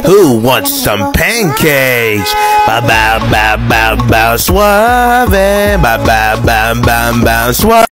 Who wants some pancakes? Ba ba ba ba ba suave. ba ba ba ba ba suave.